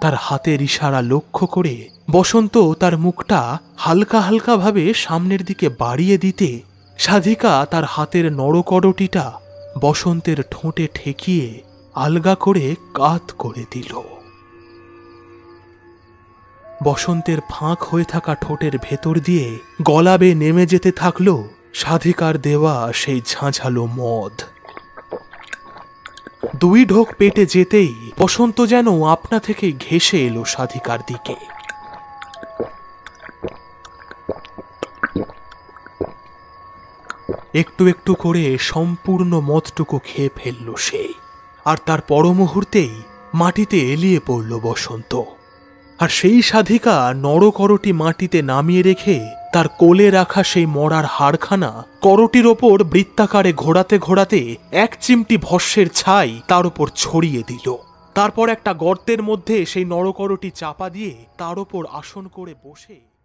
তার হাতের ইশারা লক্ষ্য করে বসন্ত তার মুখটা হালকা হালকা ভাবে সামনের দিকে বাড়িয়ে দিতে সাধিকা তার হাতের নড়কড়টিটা বসন্তের ঠোঁটে ঠেকিয়ে আলগা করে কাত করে দিল। বসন্তের ফাঁক হয়ে থাকা ঠোঁটের ভেতর দিয়ে গলাবে নেমে যেতে থাকল সাধিকার দেওয়া সেই ঝাঁঝালো মদ। দুই ঢোক পেটে যেতেই বসন্ত যেন আপনা থেকে ঘেসে এলো সাধিকার দিকে। একটু একটু করে সম্পূর্ণ মদটুকু খেয়ে ফেলল সে, আর তার পর মুহূর্তেই মাটিতে এলিয়ে পড়ল বসন্ত। আর সেই সাধিকা নরকরটি মাটিতে নামিয়ে রেখে তার কোলে রাখা সেই মরার হাড়খানা করটির ওপর বৃত্তাকারে ঘোরাতে ঘোরাতে এক চিমটি ভস্যের ছাই তার ওপর ছড়িয়ে দিল। তারপর একটা গর্তের মধ্যে সেই নরকরটি চাপা দিয়ে তার ওপর আসন করে বসে